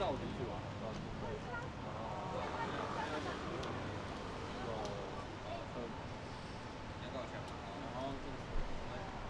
到底去玩？